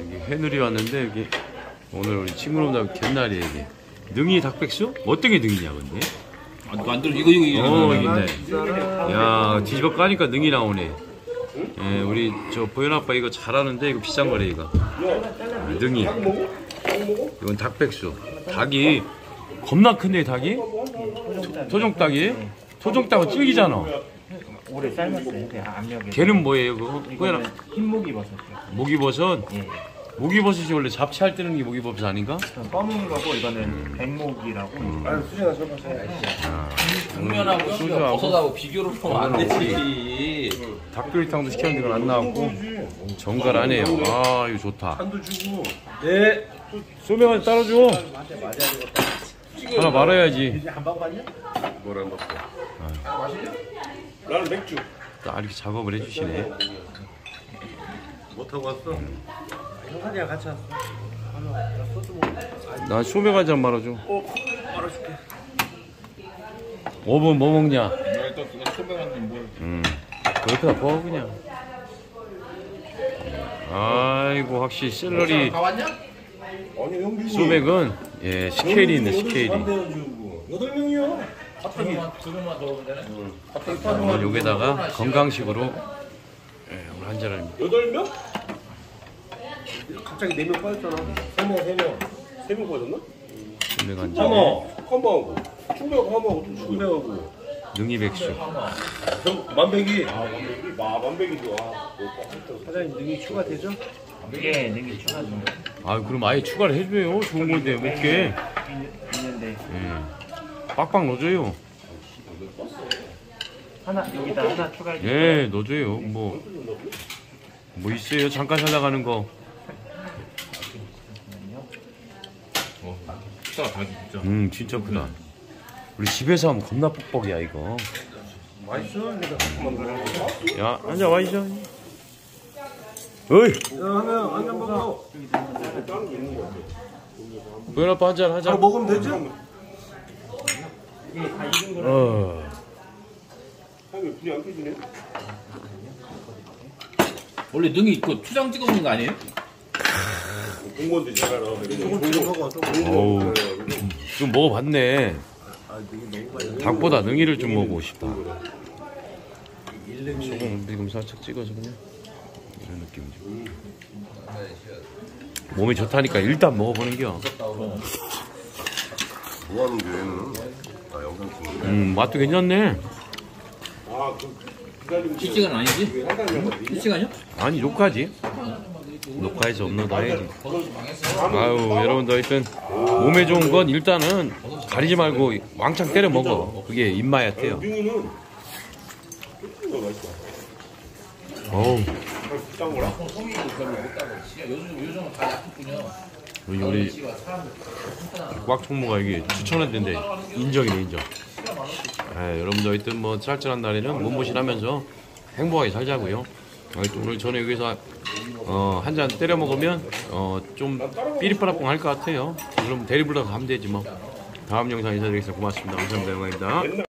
여기 해누리 왔는데 여기 오늘 우리 친구놈들 갯날이에요 이게 능이 닭백수? 어떤 게 능이냐 근데? 아, 이거 안 들어. 이거 이거 이거. 어 있네 야 뒤집어 까니까 능이 나오네 예 우리 저 보현 아빠 이거 잘하는데 이거 비싼 거래 이거 능이 이건 닭백수 닭이 겁나 큰데 닭이? 토종 닭이? 토종 닭은 질기잖아 오래 삶았어요. 그 압력에. 걔는 뭐예요 그거? 보현 이거는 흰목이 버섯이요. 목이버섯? 예. 목이버섯이 원래 잡채할 때는 게 목이버섯 아닌가? 저 검은 거고 이거는 백목이라고. 국면하고 소주하고. 버섯하고 비교를 하면 안 되지. 닭도리탕도 시켰는데 이건 안 나왔고. 정갈 안 해요. 아 이거 좋다. 한도 주고. 네. 소명한 따라줘. 하나 말아야지. 뭐라 넣고. 나는 맥주. 딱 이렇게 작업을 해주시네. 못하고 왔어 형사이랑 같이 왔어. 나 소명 한잔 말아줘. 어 말아줄게. 5분 뭐 먹냐? 또 그거 소명한 뭘? 음. 그렇게 다 먹어 그냥. 아이고 확실히 샐러리. 다 왔냐? 아니 형님 소맥은? 예 스케일이 있네 스케일이 여덟 명이요? 갑자기. 두 번만 더 오면 되네. 오늘 여기다가 건강식으로. 예, 오늘 한 잔을 여덟 명? 갑자기 네명 빠졌잖아. 세명세명세 명 빠졌나? 소맥 한 잔에 하마 한마하고. 충배하고 하마하고 또 충배하고. 능이 백수. 형 만백이? 아 만백이? 마 만백이 좋아. 사장님 능이 추가되죠? 예, 능이 추가 중아 그럼 아예 추가를 해줘요. 좋은 건데 먹게 있는데. 예. 빡빡 넣어줘요. 하나 여기다 하나 추가해. 예 넣어줘요. 뭐 뭐 있어요? 잠깐 살다 가는 거 식사가 다 진짜. 음 진짜 크다. 우리 집에서 하면 겁나 뻑뻑이야 이거. 맛있어? 야 앉아 와 있어 어이! 하나 한잔 먹어 보현 아빠 한잔 하자. 바로 먹으면 되죠? 어? 원래 능이 그 투장 찍어 먹는 거 아니에요? 공무원들 잘 알아 조금 좀 먹어 어우 좀 먹어봤네. 닭보다 능이를 좀 먹어보고 싶다. 조금 지금 살짝 찍어서 그냥. 이런 느낌이죠 몸에 좋다니까 일단 먹어보는 겨. 뭐 하는 게 얘는? 아 영상 찍는 음 맛도 괜찮네. 아 그 기다리면 실시간 아니지? 실시간이요? 아니 녹화지 녹화해서 업로드 해야지. 아유 여러분들 하여튼 몸에 좋은 건 일단은 가리지 말고 왕창 때려 먹어. 그게 좀 맛있어 어우. 우리 우리 꽉 총무가 여기 추천했는데 인정이네 인정. 아, 여러분들 하여튼 뭐 짤짤한 날에는 몸보신하면서 행복하게 살자고요 오늘 저는 여기서 어, 한 잔 때려 먹으면 어, 좀 삐리빠라뽕 할 것 같아요. 그럼 대리 불러서 가면 되지 뭐. 다음 영상 인사드리겠습니다. 고맙습니다. 감사합니다. 영광입니다